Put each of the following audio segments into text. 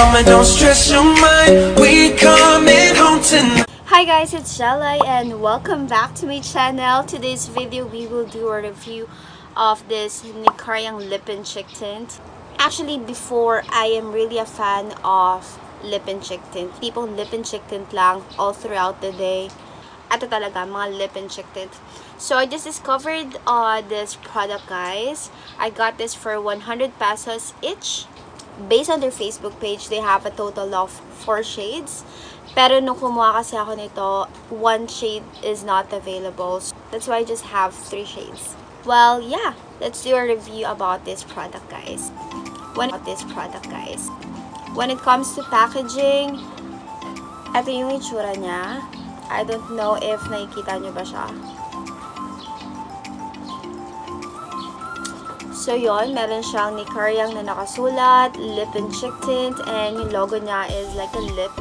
mama, don't stress your mind. We coming home tonight. Hi guys, it's Shelly and welcome back to my channel. Today's video, we will do a review of this Nicariang Lip and Cheek Tint. Actually, before, I am really a fan of lip and cheek tint. Tipong lip and cheek tint lang all throughout the day. Ito talaga, mga lip and cheek tint. So, I just discovered uh, this product, guys. I got this for 100 pesos each. Based on their Facebook page, they have a total of 4 shades. Pero nung kumuha kasi ako nito, one shade is not available. So that's why I just have 3 shades. Well, yeah. Let's do a review about this product, guys. When about this product, guys. When it comes to packaging, ito yung itsura niya. I don't know if nakikita nyo ba siya. So, yon meron siyang Nicariang na nakasulat, lip and cheek tint, and yung logo niya is like a lip.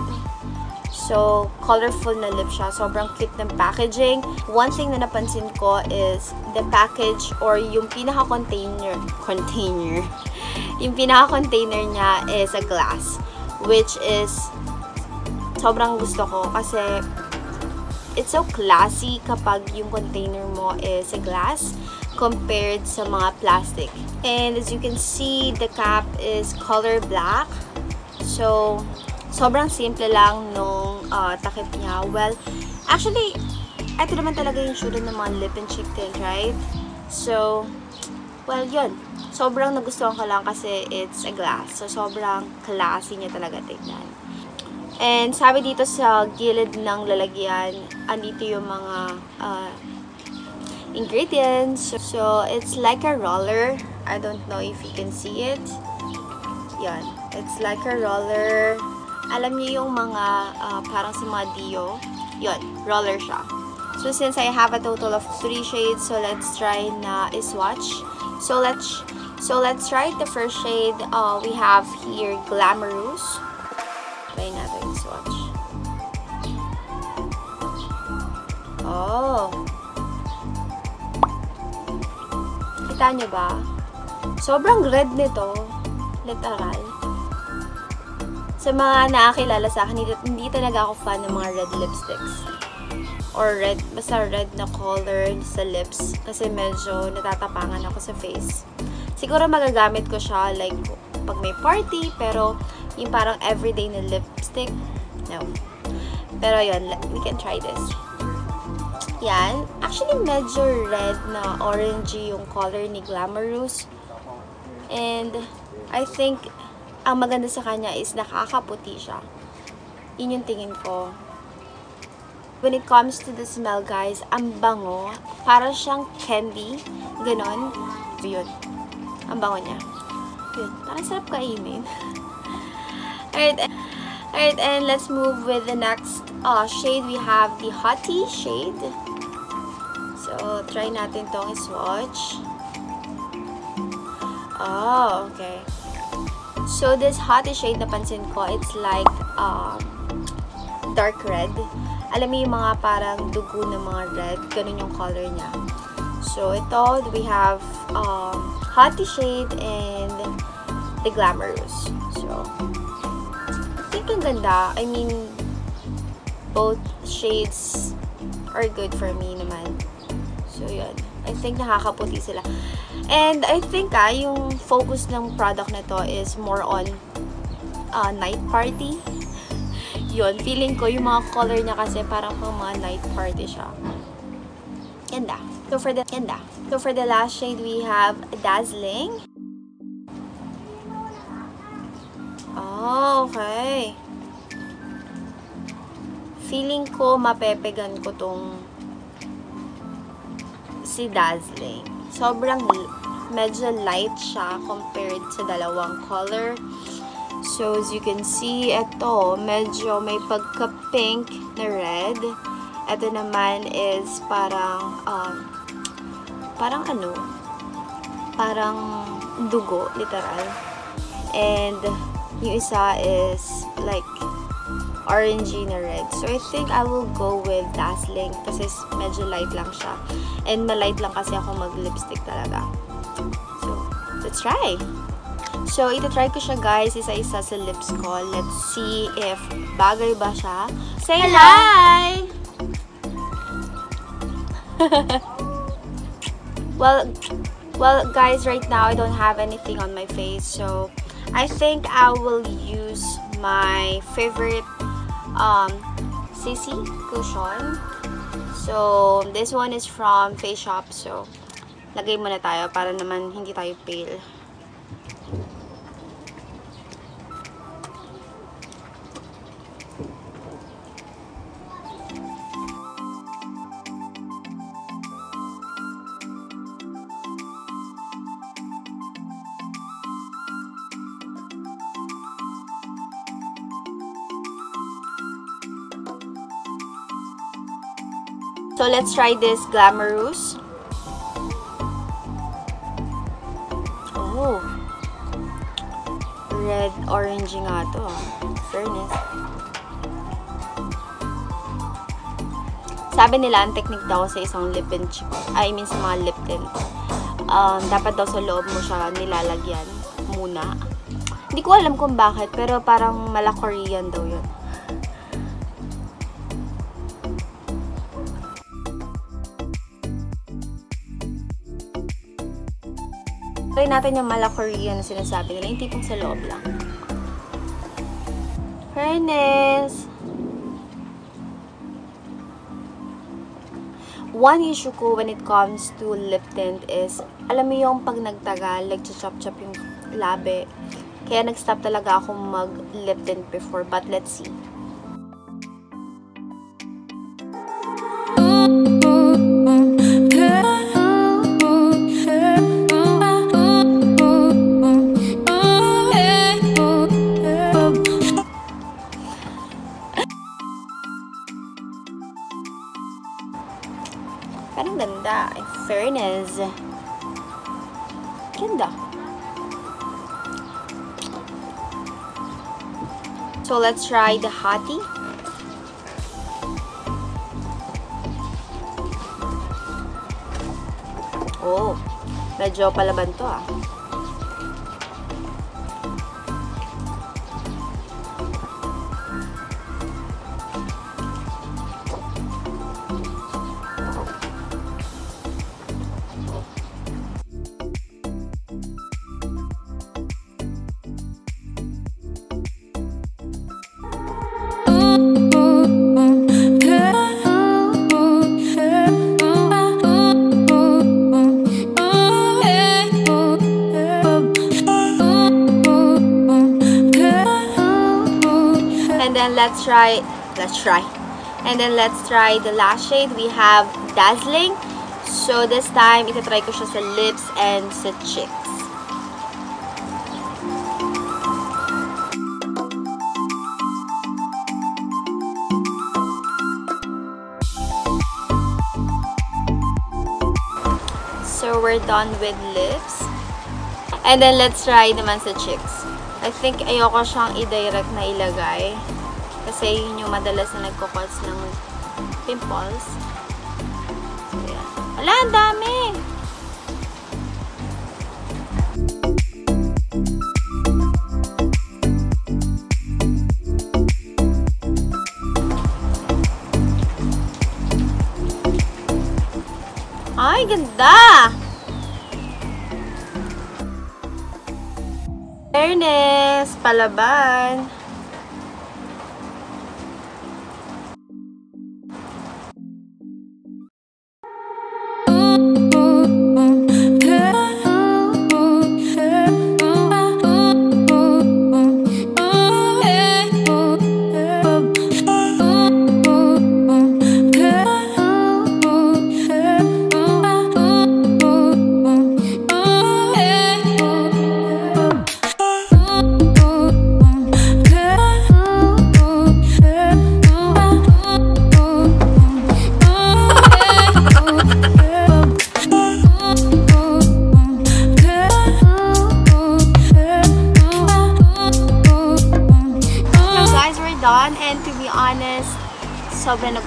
So, colorful na lip siya. Sobrang cute ng packaging. One thing na napansin ko is the package or yung pinaka-container, container, yung pinaka-container niya is a glass. Which is, sobrang gusto ko kasi it's so classy kapag yung container mo is a glass compared sa mga plastic. And as you can see, the cap is color black. So, sobrang simple lang nung uh, takip niya. Well, actually, ito naman talaga yung shooter ng mga lip and cheek tint, right? So, well, yun. Sobrang nagustuhan ko lang kasi it's a glass. So, sobrang classy niya talaga tignan. And sabi dito sa gilid ng lalagyan, andito yung mga uh, ingredients. So, it's like a roller. I don't know if you can see it. Yan. It's like a roller. Alam niyo yung mga uh, parang sa mga Dio. Yon, roller siya. So, since I have a total of 3 shades, so let's try na swatch. So, let's so let's try the first shade. Uh, we have here Glamorous. Try natin swatch. Oh. Kita nyo ba? Sobrang red nito. Literal. Sa mga nakakilala sa akin, hindi, talaga ako fan ng mga red lipsticks. Or red, basta red na color sa lips. Kasi medyo natatapangan ako sa face. Siguro magagamit ko siya like pag may party, pero yung parang everyday na lipstick, no. Pero yun, we can try this. Yan. Actually, medyo red na orangey yung color ni Glamorous. And, I think, ang maganda sa kanya is nakakaputi siya. Yun yung tingin ko. When it comes to the smell, guys, ang bango. Para siyang candy. Ganon. Yun. Ang bango niya. Yun. Parang sarap kainin. Alright. Alright, and let's move with the next uh, shade. We have the Hottie shade. So, try natin tong swatch. Oh, okay. So, this Hottie shade, napansin ko, it's like um, dark red. Alam mo yung mga parang dugo ng mga red. Ganun yung color niya. So, ito, we have um, Hottie shade and the Glamorous. So, I think ang ganda. I mean, both shades are good for me naman. So, yun. I think nakakaputi sila. And I think ah, yung focus ng product na to is more on uh, night party. yun, feeling ko yung mga color niya kasi parang pang mga night party siya. Ganda. So for the ganda. So for the last shade we have Dazzling. Oh, okay. Feeling ko mapepegan ko tong si Dazzling. Sobrang medyo light siya compared sa dalawang color. So, as you can see, ito, medyo may pagka-pink na red. Ito naman is parang, um, parang ano, parang dugo, literal. And, yung isa is like orangey na red. So, I think I will go with Dazzling kasi medyo light lang siya. And malight lang kasi ako mag-lipstick talaga. So, let's try! So, ito-try ko siya guys, isa-isa sa lips ko. Let's see if bagay ba siya. Say hi! well, well guys, right now I don't have anything on my face. So, I think I will use my favorite um, CC cushion. So, this one is from Face Shop. So, lagay muna tayo para naman hindi tayo pale. So, let's try this Glamorous. Oh. Red, orange nga to. ah. Fairness. Sabi nila, ang technique daw sa isang lip and cheek, I mean sa mga lip tint, um, dapat daw sa loob mo siya nilalagyan muna. Hindi ko alam kung bakit, pero parang mala Korean daw yun. Try natin yung mala Korean na sinasabi nila, yung tipong sa loob lang. Fairness! One issue ko when it comes to lip tint is, alam mo yung pag nagtagal, nag-chop-chop yung labi. Kaya nag-stop talaga ako mag-lip tint before, but let's see. Let's try the hottie. Oh, medyo palaban to ah. Then let's try, let's try. And then let's try the last shade. We have Dazzling. So this time, itatry ko siya sa lips and sa cheeks. So we're done with lips. And then let's try naman sa cheeks. I think ayoko siyang i-direct na ilagay. Kasi yun yung madalas na nagko-cause ng pimples. So, yan. Wala, ang dami! Ay, ganda! Fairness, palaban.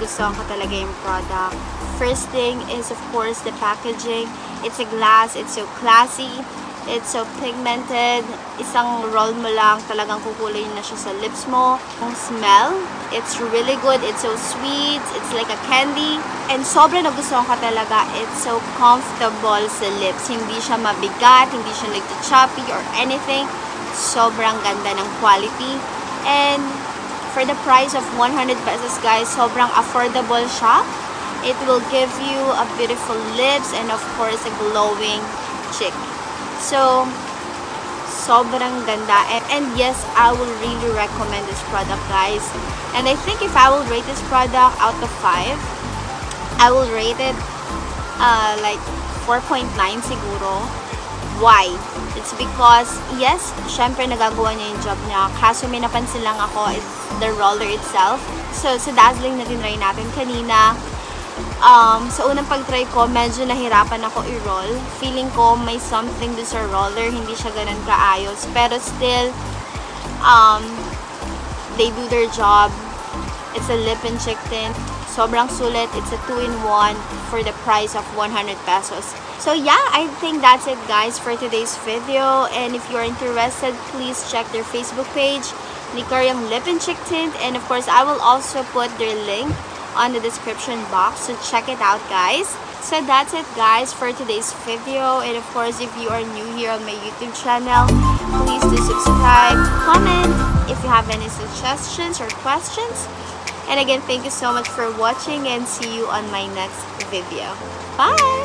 Nagustuhan ko talaga yung product. First thing is of course the packaging. It's a glass. It's so classy. It's so pigmented. Isang roll mo lang, talagang kukulay na siya sa lips mo. Ang smell, it's really good. It's so sweet. It's like a candy. And sobrang nagustuhan ko talaga. It's so comfortable sa lips. Hindi siya mabigat, hindi siya like choppy or anything. Sobrang ganda ng quality. And for the price of 100 pesos guys, sobrang affordable siya. It will give you a beautiful lips and of course a glowing cheek. So, sobrang ganda. And, and yes, I will really recommend this product, guys. And I think if I will rate this product out of 5, I will rate it uh, like 4.9 siguro. Why? It's because, yes, syempre nagagawa niya yung job niya. Kaso may napansin lang ako, it's the roller itself. So, sa dazzling na tinry natin kanina, um, sa unang pag-try ko, medyo nahirapan ako i-roll. Feeling ko may something do sa roller, hindi siya ganun kaayos. Pero still, um, they do their job. It's a lip and cheek tint. Sobrang sulit. It's a 2-in-1 for the price of 100 pesos. So yeah, I think that's it guys for today's video. And if you're interested, please check their Facebook page, Nicorium Lip and Cheek Tint. And of course, I will also put their link on the description box. So check it out guys. So that's it guys for today's video. And of course, if you are new here on my YouTube channel, please do subscribe, comment if you have any suggestions or questions. And again, thank you so much for watching and see you on my next video. Bye!